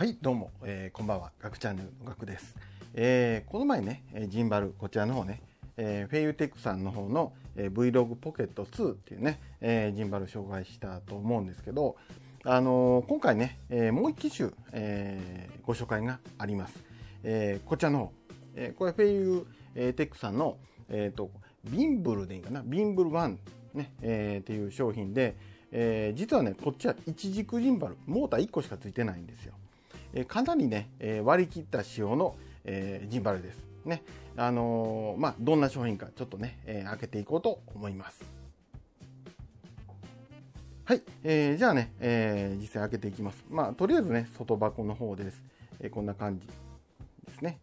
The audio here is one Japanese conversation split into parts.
はいどうも、えー、こんばんはガクチャンネルのガクです、えー、この前ねジンバルこちらの方ね、えー、フェイユテックさんの方の、えー、Vlog ポケット2っていうね、えー、ジンバル紹介したと思うんですけどあの、今回ね、えー、もう一機種、えー、ご紹介があります、えー、こちらの方、えー、これフェイユテックさんのえっ、とビンブルでいいかな？ビンブル1ね、えー、っていう商品で、えー、実はねこっちは一軸ジンバルモーター1個しかついてないんですよ。えかなりね、え割り切った仕様の、えジンバルです。ね。あのまあ、どんな商品かちょっとね、え開けていこうと思います。はい、えー、じゃあね、え、実際開けていきます。まあ、とりあえずね、外箱の方です。え、こんな感じですね。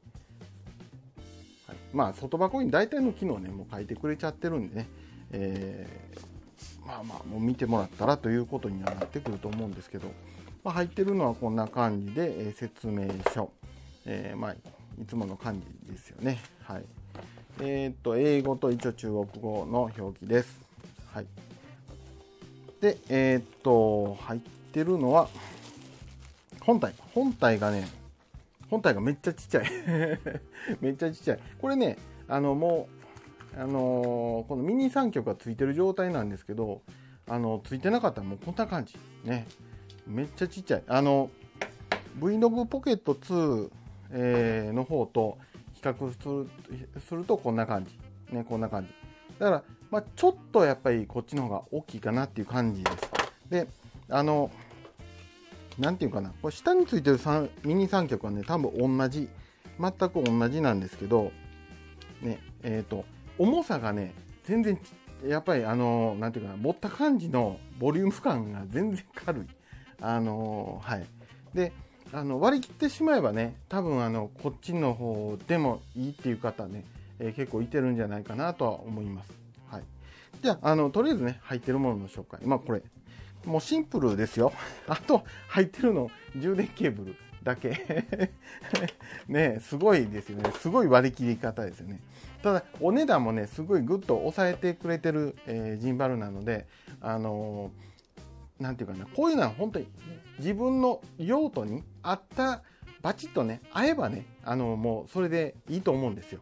はい、まあ、外箱に大体の機能ね、もう書いてくれちゃってるんでね、えー、まあまあ、もう見てもらったらということにはなってくると思うんですけど、まあ、入ってるのはこんな感じで、え、説明書、えー、まあ、いつもの感じですよね。はい。えっ、と、英語と一応中国語の表記です。はい。で、えっ、と、入ってるのは、本体。本体がね、本体がめっちゃちっちゃい。めっちゃちっちゃい。これね、あの、もう、あのこのミニ3極がついてる状態なんですけど、あの、ついてなかったらもうこんな感じ。ね。めっちゃちっちゃい。あの、Vlog ポケット2、えー、の方と比較するするとこんな感じ。ね、こんな感じ。だから、まあ、ちょっとやっぱりこっちの方が大きいかなっていう感じです。で、あの、なんていうかな、これ下についてるミニ三脚はね、多分同じ、全く同じなんですけど、ね、えっ、ー、と、重さがね、全然やっぱりあの、なんていうかな、持った感じのボリューム感が全然軽い。あのはい。で、あの割り切ってしまえばね、多分あのこっちの方でもいいっていう方ね、えー、結構いてるんじゃないかなとは思います。はい。じゃあ、あのとりあえずね、入ってるものの紹介。まあこれ、もうシンプルですよ。あと、入ってるの、充電ケーブルだけ。ねすごいですよね。すごい割り切り方ですよね。ただ、お値段もね、すごいグッと抑えてくれてる、えー、ジンバルなので、あのーなんていうかな、こういうのは本当に自分の用途に合ったバチッとね、合えばね、あの、もうそれでいいと思うんですよ。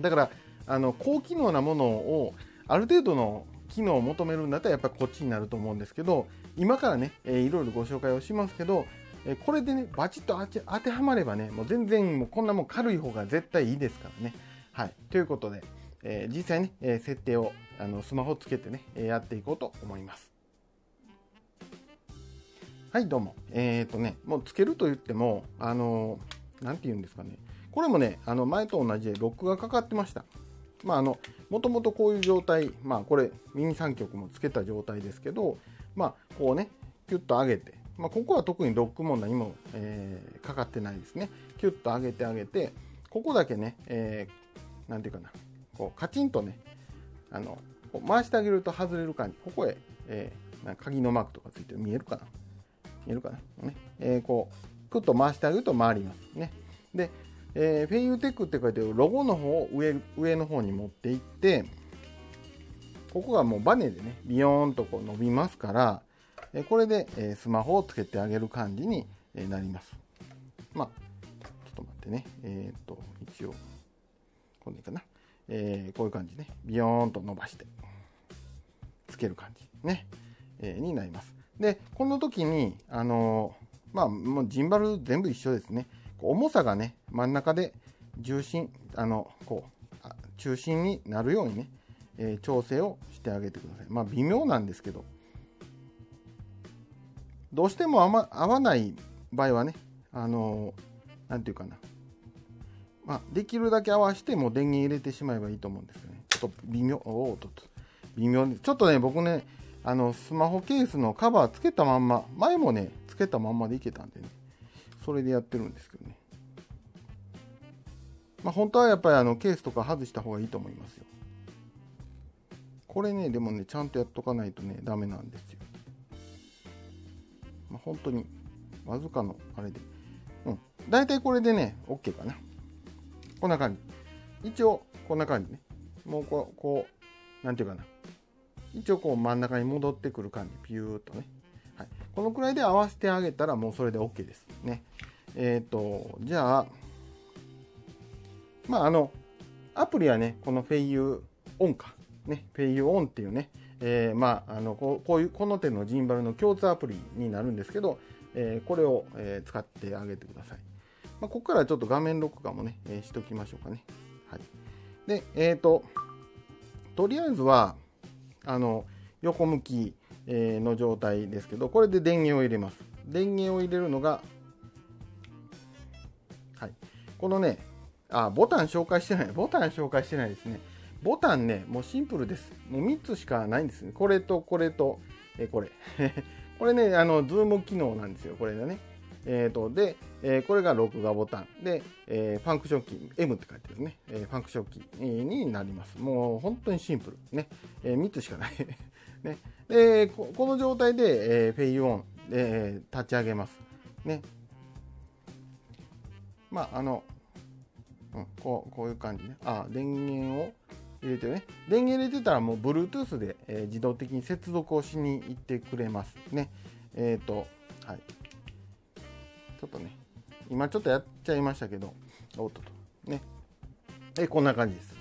だから、あの、高機能なものを、ある程度の機能を求めるんだったらやっぱりこっちになると思うんですけど、今からね、えー、いろいろご紹介をしますけど、えー、これでね、バチッと当てはまればね、もう全然もうこんなもん軽い方が絶対いいですからね。はい。ということで、えー、実際ね、え設定をあのスマホつけてね、やっていこうと思います。はい、どうも。えっ、ー、とね、もうつけると言っても、あの、なんて言うんですかね。これもね、あの、前と同じでロックがかかってました。まあ、あの、もともとこういう状態、まあ、これ、ミニ3極もつけた状態ですけど、まあ、こうね、キュッと上げて、まあ、ここは特にロックも何も、えー、かかってないですね。キュッと上げてあげて、ここだけね、えー、なんていうかな、こう、カチンとね、あの、回してあげると外れる感じ。ここへ、えー、鍵のマークとかついて見えるかな見えるかな、ね。えー、こうクッと回してあげると回りますね。で、えー、フェイユーテックって書いてるロゴの方を上上の方に持っていってここがもうバネでねビヨーンとこう伸びますからえこれで、えスマホをつけてあげる感じにえなります。まあちょっと待ってね。えっ、と一応こんでいいかな、えー、こういう感じね。ビヨーンと伸ばしてつける感じね、えー、になります。で、この時に、あのまあ、もうジンバル全部一緒ですね。重さがね、真ん中で重心、あの、こう、中心になるようにね、えー、調整をしてあげてください。まあ、微妙なんですけど、どうしても合わ合わない場合はね、あのなんていうかな、まあ、できるだけ合わせても電源入れてしまえばいいと思うんですよね。ちょっと微妙、おっとっと、微妙に、ちょっとね、僕ね、あのスマホケースのカバーつけたまんま前もねつけたまんまでいけたんでね。それでやってるんですけどね。まあ本当はやっぱりあのケースとか外した方がいいと思いますよ。これねでもねちゃんとやっとかないとねダメなんですよ。まあ本当にわずかのあれで。うん。大体これでね OK かな。こんな感じ。一応こんな感じね。もうこうこうなんていうかな。一応こう真ん中に戻ってくる感じ。ピューっとね、はい、このくらいで合わせてあげたらもうそれで OK ですね。えっ、ー、とじゃあまああのアプリはねこのフェイユーオンか。ね。フェイユーオンっていうね。えー、まああのこうこういうこの手のジンバルの共通アプリになるんですけど、えー、これを、えー、使ってあげてください。まあ、ここからちょっと画面録画もね、えー、しときましょうかね。はい。で、えっ、ー、と、とりあえずは、あの、横向きの状態ですけど、これで電源を入れます。電源を入れるのが、はい。このね、あ、ボタン紹介してない。ボタン紹介してないですね。ボタンね、もうシンプルです。もう3つしかないんですね。これとこれと、えこれ。これね、あの、ズーム機能なんですよ。これだね。えーと、で、えー、これが録画ボタンで、えー、ファンクションキー M って書いてですね、えー、ファンクションキーになります。もう本当にシンプル。ね、えー、3つしかない。ね、でこの状態で、えー、 Feiyu ON、えー、立ち上げます。ね。まあ、あの、うん、こうこういう感じね。あ、電源を入れてね。電源入れてたらもう Bluetooth で、えー、自動的に接続をしに行ってくれますね。えっ、と、はい。ちょっとね、今ちょっとやっちゃいましたけど、おっとと、ね。えこんな感じです。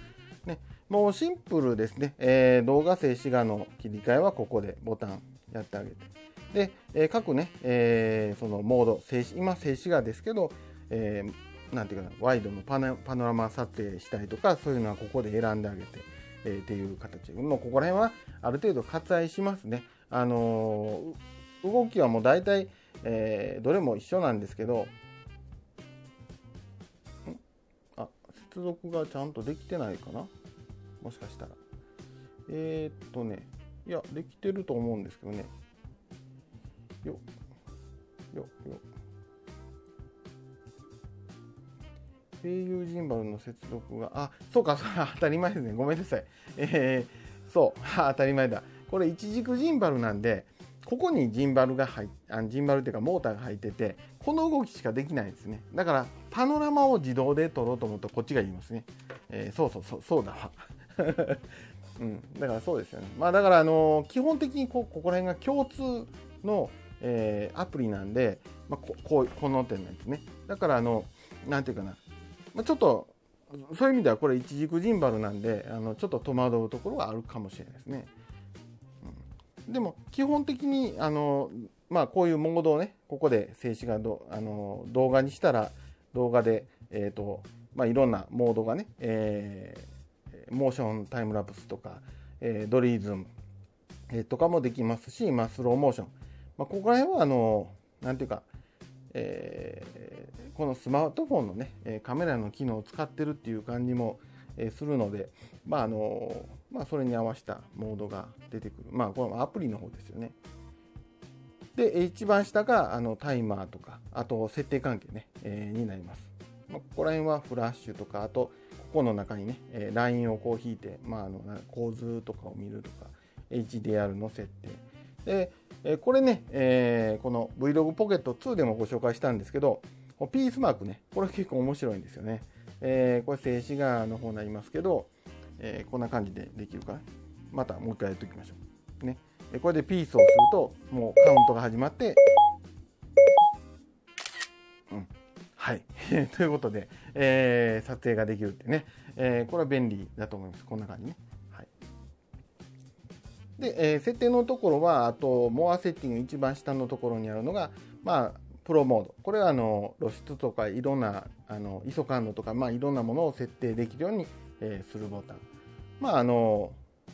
ね、もうシンプルですね。えー、動画静止画の切り替えはここでボタンやってあげて。で、えー、各ね、えー、そのモード、静止今静止画ですけど、えー、なんていうかな、ワイドのパノラマ撮影したりとか、そういうのはここで選んであげて、えー、っていう形、もうここら辺はある程度割愛しますね。あのー、動きはもう大体、えー、どれも一緒なんですけど接続がちゃんとできてないかな？もしかしたら。えー、っとねいやできてると思うんですけどね。よよよ。声優ジンバルの接続があそうかそれ当たり前ですね。ごめんなさい。えー、そう当たり前だ。これ一軸ジンバルなんでここにジンバルが入あジンバルっていうかモーターが入っててこの動きしかできないですね。だからパノラマを自動で撮ろうと思うとこっちが言いますね、えー、そうそうそうそうだわ。うん、だからそうですよね。まあだからあのー、基本的にここら辺が共通の、えー、アプリなんで、まあ、ここうこの点なんですね。だからあのなんていうかな、まあ、ちょっとそういう意味ではこれ一軸ジンバルなんであのちょっと戸惑うところはあるかもしれないですね。でも基本的にあの、まあ、こういうモードをねここで静止画どあの動画にしたら動画で、えーとまあ、いろんなモードがね、えー、モーションタイムラプスとか、えー、ドリーズム、えー、とかもできますし、まあ、スローモーション、まあ、ここら辺はあのなんていうか、えー、このスマートフォンのねカメラの機能を使ってるっていう感じもするので、まああのまあ、それに合わせたモードが出てくる。まあ、このアプリの方ですよね。で、一番下があのタイマーとか、あと設定関係ね、えー、になります。まあ、ここら辺はフラッシュとか、あと、ここの中にね、えー、ラインをこう引いて、まあ、あの構図とかを見るとか、HDR の設定。で、えー、これね、えー、この Vlog Pocket 2でもご紹介したんですけど、ピースマークね、これ結構面白いんですよね。えー、これ静止画の方になりますけど、えー、こんな感じでできるか。またもう一回やっておきましょう。ね。これでピースをすると、もうカウントが始まって、うん。はい。ということで、えー、撮影ができるってね、えー、これは便利だと思います。こんな感じね。はい。で、えー、設定のところは、あと、モアセッティング一番下のところにあるのが、まあ、プロモード。これはあの露出とかいろんなあの ISO 感度とか、まあ、いろんなものを設定できるように、えー、するボタン。まああの、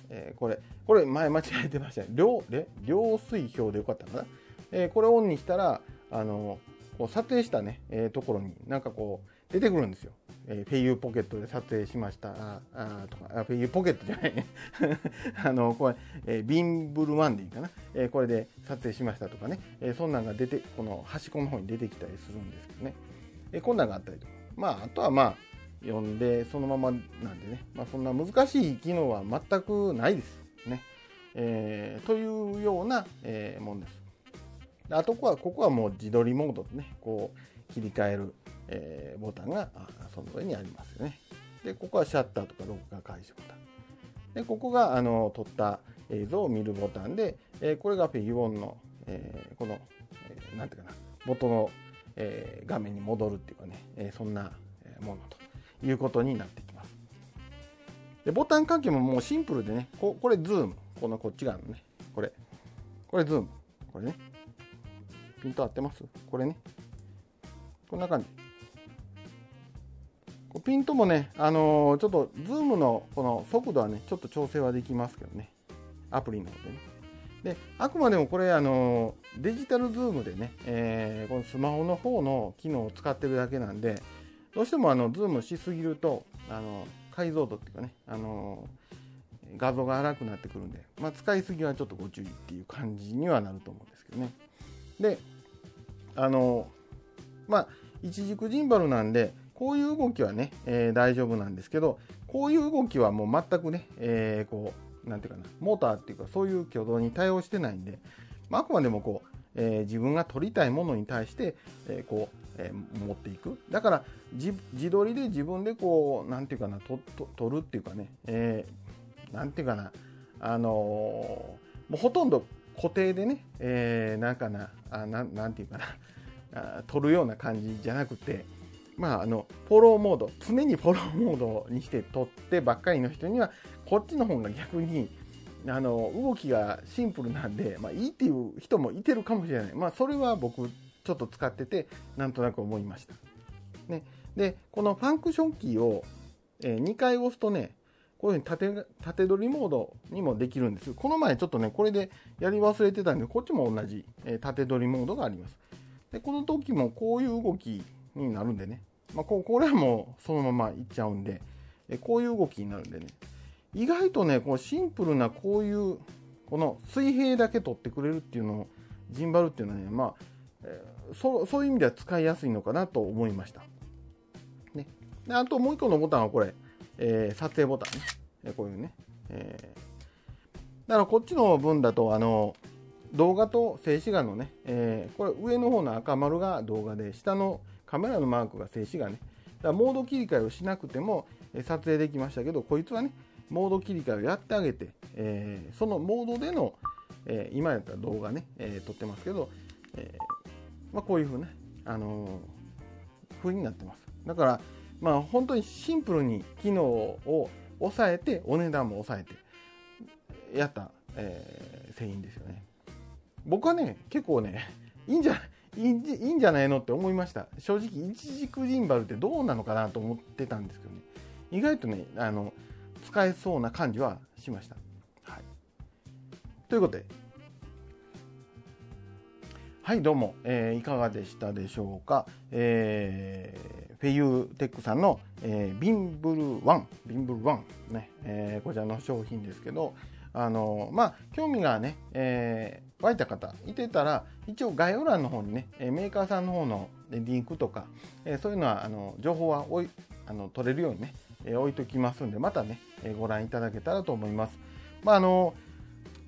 えー、これ、これ前間違えてましたね。両、両水表でよかったかな？えー、これオンにしたら、あの、こう撮影したね、えー、ところになんかこう出てくるんですよ。えー、 Feiyu Pocket で撮影しました。ああとかあ、 Feiyu Pocket じゃないね。あの、これ、えー、 Vimble One でいいかな？えー、これで撮影しましたとかね。えー、そんなんが出て、この端っこの方に出てきたりするんですけどね。えー、こんなんがあったりとか。まあ、あとはまあ、読んでそのままなんでね。まあ、そんな難しい機能は全くないです。ね。えー、というような、えー、もんです。あとこは、ここはもう自撮りモードでね、こう切り替える、えー、ボタンがその上にありますよね。で、ここはシャッターとか録画開始ボタン。で、ここがあの撮った映像を見るボタンで、えー、これが Feiyu ON の、えー、この、えー、なんていうかな、元の、えー、画面に戻るっていうかね、えー、そんなものということになってきます。で、ボタン関係ももうシンプルでね、ここれズーム、このこっち側のね、これ、これズーム、これね、ピント合ってます？これね、こんな感じ。ピントもね、あのー、ちょっとズームのこの速度はね、ちょっと調整はできますけどね、アプリの方でね。で、あくまでもこれ、あの、デジタルズームでね、えー、このスマホの方の機能を使ってるだけなんで、どうしてもあのズームしすぎると、あの解像度っていうかね、あの画像が荒くなってくるんで、まあ、使いすぎはちょっとご注意っていう感じにはなると思うんですけどね。で、あのまあ、一軸ジンバルなんで、こういう動きはね、えー、大丈夫なんですけど、こういう動きはもう全くね、えー、こう、なんていうかな、モーターっていうか、そういう挙動に対応してないんで、まあ、あくまでもこう、えー、自分が撮りたいものに対して、えー、こう、えー、持っていく。だから自、撮りで自分でこう、なんていうかな、とと撮るっていうかね、えー、ていうかな、あの、もうほとんど固定でね、えー、なんかな、あななんていうかな、あ撮るような感じじゃなくて、まあ、あのフォローモード常にフォローモードにして撮ってばっかりの人にはこっちの方が逆にあの動きがシンプルなんで、まあ、いいっていう人もいてるかもしれない、まあ、それは僕ちょっと使っててなんとなく思いました、ね、でこのファンクションキーを、え2回押すとねこういうふうに縦縦取りモードにもできるんです。この前ちょっとねこれでやり忘れてたんでこっちも同じ、え縦取りモードがあります。でこの時もこういう動きになるんでね、まあ、これはもうそのままいっちゃうんでえこういう動きになるんでね。意外とねこうシンプルなこういうこの水平だけ取ってくれるっていうのをジンバルっていうのはねまあ、えー、そそういう意味では使いやすいのかなと思いました、ね、であともう一個のボタンはこれ、えー、撮影ボタンね、えこういうね、えー、だからこっちの分だとあの動画と静止画のね、えー、これ上の方の赤丸が動画で下のカメラのマークが静止画ね。だからモード切り替えをしなくても撮影できましたけどこいつはねモード切り替えをやってあげて、えー、そのモードでの、えー、今やったら動画ね、えー、撮ってますけど、えまあ、こういう風ね、あの風になってます。だから、まあ、本当にシンプルに機能を抑えて、お値段も抑えて、やった、え製品ですよね。僕はね、結構ね、いいんじゃないいいいいんじゃないのって思いました正直一軸ジンバルってどうなのかなと思ってたんですけどね意外とねあの使えそうな感じはしました。はい、ということで、はい、どうも、えー、いかがでしたでしょうか。えー、フェユーテックさんの、えー、ビンブルワン、ビンブルワン、ね、えー、こちらの商品ですけど、あのまあ、興味がね、えー、湧いた方いてたら、一応概要欄の方にね、メーカーさんの方のリンクとか、えー、そういうのは、あの情報はおいあの取れるようにね、え置いときますんで、またね、えご覧いただけたらと思います。まあ、あの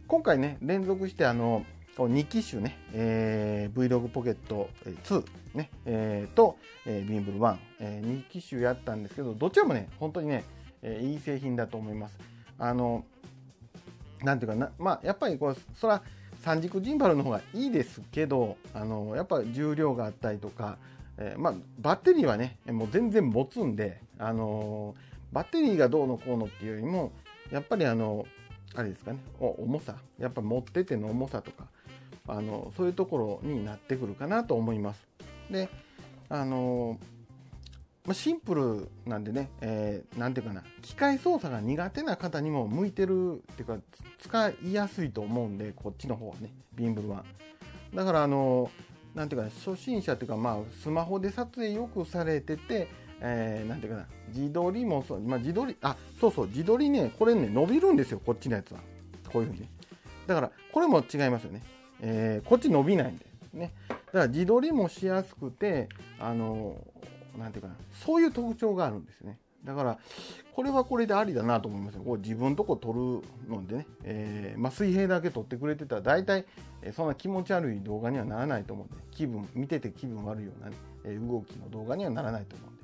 今回ね、連続してあの2機種ね、えー、Vlog ポケット2、ねえー、と、えー、ビンブル1、えー、2機種やったんですけど、どちらもね、本当にね、えー、いい製品だと思います。あの、なんていうかな、まあ、やっぱりこう、そら、三軸ジンバルの方がいいですけど、あの、やっぱ重量があったりとか、えー、まあ、バッテリーはね、もう全然持つんで、あのー、バッテリーがどうのこうのっていうよりも、やっぱりあの、あれですかね、重さ、やっぱ持ってての重さとか、あのそういうところになってくるかなと思います。で、あのまシンプルなんでね、えー、なんていうかな、機械操作が苦手な方にも向いてるっていうか、使いやすいと思うんで、こっちの方はね、ビンブルは。だから、あのなんていうか、初心者っていうか、まあ、スマホで撮影よくされてて、えー、なんていうかな、自撮りもそう、まあ、自撮り、あ、そうそう、自撮りね、これね、伸びるんですよ、こっちのやつは。こういうふうにね。だから、これも違いますよね。えー、こっち伸びないんで。ね。だから自撮りもしやすくて、あのー、なんていうかな、そういう特徴があるんですね。だから、これはこれでありだなと思いますこう自分とこ撮るのでね、えー、まあ、水平だけ撮ってくれてたら、大体、えそんな気持ち悪い動画にはならないと思うんで、気分、見てて気分悪いような、ね、え動きの動画にはならないと思う。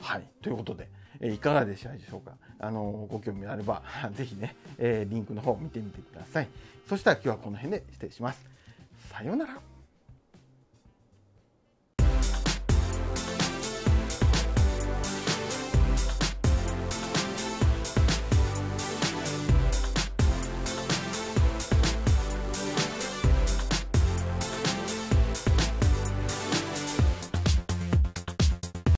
はい。ということで、えいかがでしたでしょうか？あのご興味あれば、ぜひね、えリンクの方を見てみてください。そしたら今日はこの辺で失礼します。さようなら。